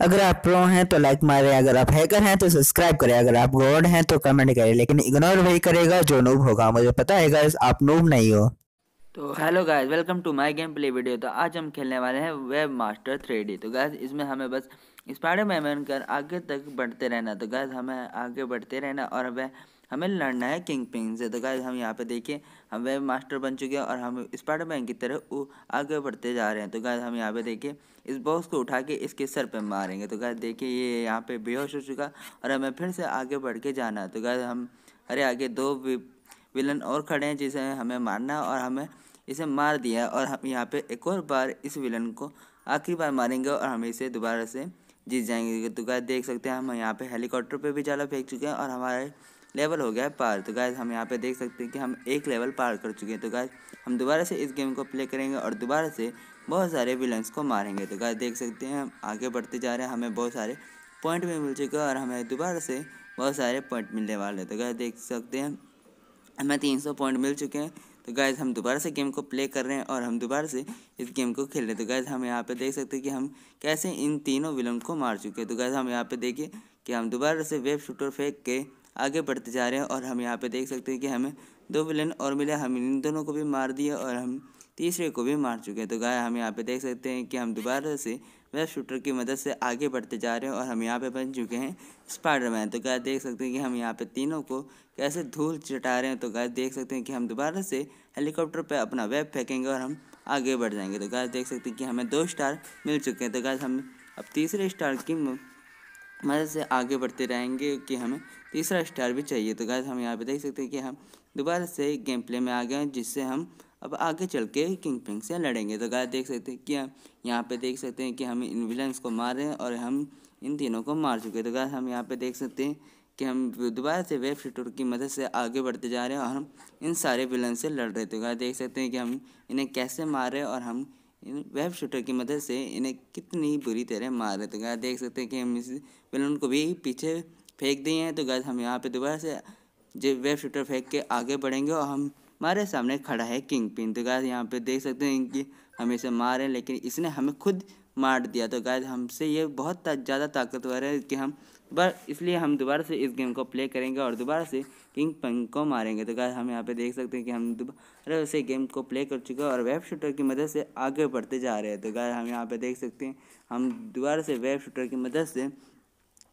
अगर आप प्रो हैं तो लाइक मारें, अगर आप हैकर हैं तो सब्सक्राइब करें, अगर आप गॉड हैं तो कमेंट करें, लेकिन इग्नोर वही करेगा जो नूब होगा, मुझे पता है गाइस आप नूब नहीं हो। तो hello guys welcome to my game play video तो आज हम खेलने वाले हैं वेब मास्टर थ्री तो गाइस इसमें हमें बस स्पाइडर मैन कर आगे तक बढ़ते रहना तो गाइस हमें आगे बढ़ते रहना और वह हमें लड़ना है किंग पिंग से। तो गाइज़ हम यहाँ पे देखिए, हम वेब मास्टर बन चुके हैं और हम स्पाइडर मैन की तरह आगे बढ़ते जा रहे हैं। तो गाइज़ हम यहाँ पे देखिए, इस बॉक्स को उठा के इसके सर पे मारेंगे। तो गाइज़ देखिए, ये यहाँ पे बेहोश हो चुका और हमें फिर से आगे बढ़ के जाना है। तो गाइज़ हम, अरे, आगे दो विलन और खड़े हैं जिसे हमें मारना और हमें इसे मार दिया और हम यहाँ पे एक और बार इस विलन को आखिरी बार मारेंगे और हम इसे दोबारा से जीत जाएँगे। तो गाय देख सकते हैं, हम यहाँ पे हेलीकॉप्टर पे भी जाला फेंक चुके हैं और हमारे लेवल हो गया है पार। तो गाय हम यहाँ पे देख सकते हैं कि हम एक लेवल पार कर चुके हैं। तो गाय हम दोबारा से इस गेम को प्ले करेंगे और दोबारा से बहुत सारे विलन्स को मारेंगे। तो गाय देख सकते हैं हम आगे बढ़ते जा रहे हैं। हमें बहुत सारे पॉइंट भी मिल चुके हैं और हमें दोबारा से बहुत सारे पॉइंट मिलने वाले हैं। तो गाय देख सकते हैं हमें तीन सौ पॉइंट मिल चुके हैं। तो गाइज़ हम दोबारा से गेम को प्ले कर रहे हैं और हम दोबारा से इस गेम को खेल रहे हैं। तो गाइज़ हम यहाँ पे देख सकते हैं कि हम कैसे इन तीनों विलन को मार चुके हैं। तो गाइज़ हम यहाँ पे देखिए कि हम दोबारा से वेब शूटर फेंक के आगे बढ़ते जा रहे हैं और हम यहाँ पे देख सकते हैं कि हमें दो विलन और मिले। हम इन दोनों को भी मार दिए और हम तीसरे को भी मार चुके हैं। तो गाय, हम यहाँ पे देख सकते हैं कि हम दोबारा से वेब शूटर की मदद से आगे बढ़ते जा रहे हैं और हम यहाँ पे बन चुके हैं स्पाइडरमैन तो गाय, देख सकते हैं कि हम यहाँ पे तीनों को कैसे धूल चटा रहे हैं। तो गाय, देख सकते हैं कि हम दोबारा से हेलीकॉप्टर पे अपना वेब फेंकेंगे और हम आगे बढ़ जाएँगे। तो गाय, देख सकते हैं कि हमें दो स्टार मिल चुके हैं। तो गाय, हम अब तीसरे स्टार की मदद से आगे बढ़ते रहेंगे कि हमें तीसरा स्टार भी चाहिए। तो गाइस हम यहाँ पे देख सकते हैं कि हम दोबारा से गेम प्ले में आ गए हैं, जिससे हम अब आगे चल के किंग पिंग से लड़ेंगे। तो गाइस देख सकते हैं कि हम यहाँ पे देख सकते हैं कि हम इन विलन्स को मार रहे हैं और हम इन तीनों को मार चुके हैं। तो गाइस हम यहाँ पे देख सकते हैं कि हम दोबारा से वेब शूटर की मदद से आगे बढ़ते जा रहे हैं और हम इन सारे विलन से लड़ रहे थे तो गाइस देख सकते हैं कि हम इन्हें कैसे मार रहे हैं और हम वेब शूटर की मदद से इन्हें कितनी बुरी तरह मार तो गाय देख सकते हैं कि हम इस विलन को भी पीछे फेंक दिए हैं। तो गाय हम यहाँ पे दोबारा से जो वेब शूटर फेंक के आगे बढ़ेंगे और हम हमारे सामने खड़ा है किंग पिन तो गाय यहाँ पे देख सकते हैं कि हम इसे मारे, लेकिन इसने हमें खुद मार दिया। तो गाय हमसे ये बहुत ज़्यादा ताकतवर है कि हम बस इसलिए हम दोबारा से इस गेम को प्ले करेंगे और दोबारा से किंग पंग को मारेंगे। तो गाय हम यहाँ पे देख सकते हैं कि हम दोबारा से गेम को प्ले कर चुके हैं और वेब शूटर की मदद से आगे बढ़ते जा रहे हैं। तो गाय हम यहाँ पे देख सकते हैं, हम दोबारा से वेब शूटर की मदद से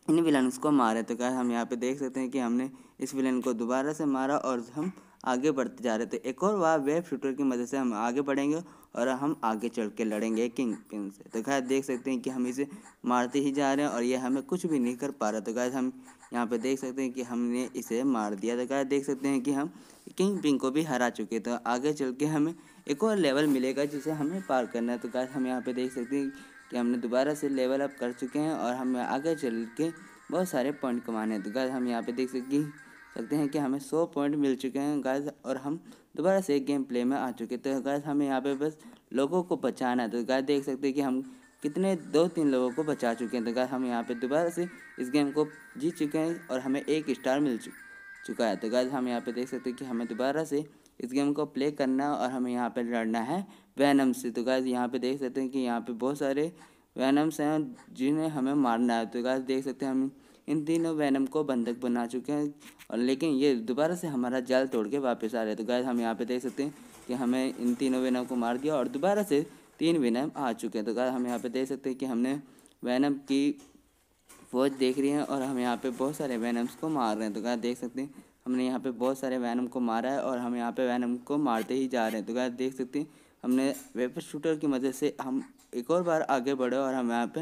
इन विलन्स को मारे। तो गाय हम यहाँ पे देख सकते हैं कि हमने इस विलन को दोबारा से मारा और हम आगे बढ़ते जा रहे थे एक और बार वेब शूटर की मदद से हम आगे बढ़ेंगे और हम आगे चढ़ के लड़ेंगे किंग पिन से। तो खैर देख सकते हैं कि हम इसे मारते ही जा रहे हैं और ये हमें कुछ भी नहीं कर पा रहा। तो गाय हम यहाँ पे देख सकते हैं कि हमने इसे मार दिया। तो गाय देख सकते हैं कि हम किंग पिंग को भी हरा चुके तो आगे चल के हमें एक और लेवल मिलेगा जिसे हमें पार करना है। तो गाय हम यहाँ पर देख सकते हैं कि हमने दोबारा से लेवल अप कर चुके हैं और हमें आगे चल के बहुत सारे पॉइंट कमाने हैं। तो गाय हम यहाँ पर देख सकते हैं सकते हैं कि हमें सौ पॉइंट मिल चुके हैं गाइस और हम दोबारा से गेम प्ले में आ चुके तो गाइस हमें यहाँ पे बस लोगों को बचाना है। तो गाइस देख सकते हैं कि हम कितने दो तीन लोगों को बचा चुके हैं। तो गाइस हम यहाँ पे दोबारा से इस गेम को जीत चुके हैं और हमें एक स्टार मिल चुका है। तो गाइस हम यहाँ पे देख सकते हैं कि हमें दोबारा से इस गेम को प्ले करना है और हमें यहाँ पे लड़ना है वैनम से। तो गाइस यहाँ पे देख सकते हैं कि यहाँ पे बहुत सारे वैनम्स हैं जिन्हें हमें मारना है। तो गाइस देख सकते हैं हम इन तीनों वैनम को बंधक बना चुके हैं। और लेकिन ये दोबारा से हमारा जाल तोड़ के वापस आ रहे हैं। तो गाय हम यहाँ पे देख सकते हैं कि हमें इन तीनों वैनम को मार दिया और दोबारा से तीन वैनम आ चुके हैं। तो गाय हम यहाँ पे देख सकते हैं कि हमने वैनम की फौज देख रही है और हम यहाँ पे बहुत सारे वैनम्स को मार रहे हैं। तो गाय देख सकते हैं, हमने यहाँ पे बहुत सारे वैनम को मारा है और हम यहाँ पे वैनम को मारते ही जा रहे हैं। तो गाय देख सकते हैं हमने वेपर शूटर की मदद से हम एक और बार आगे बढ़े और हम यहाँ पे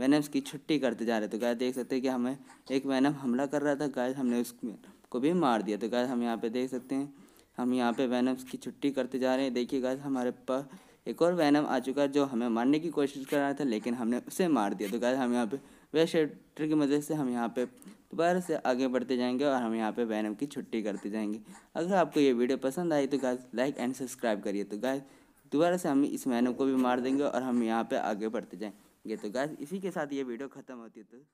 वैनम्स की छुट्टी करते जा रहे थे। गाय देख सकते हैं कि हमें एक वैनम हमला कर रहा था। गाय हमने उसको भी मार दिया। तो गाय हम यहाँ पे देख सकते हैं, हम यहाँ पे वैनम्स की छुट्टी करते जा रहे हैं। देखिए गाय हमारे पास एक और वैनम आ चुका है जो हमें मारने की कोशिश कर रहा था, लेकिन हमने उसे मार दिया। तो गाय हम यहाँ पे वे शेटर की मदद से हम यहाँ पे दोबारा से आगे बढ़ते जाएँगे और हम यहाँ पे वैनम की छुट्टी करते जाएँगे। अगर आपको ये वीडियो पसंद आई तो गाय लाइक एंड सब्सक्राइब करिए। तो गाय दोबारा से हम इस मैनों को भी मार देंगे और हम यहाँ पे आगे बढ़ते जाएँगे तो गैस इसी के साथ ये वीडियो ख़त्म होती है तो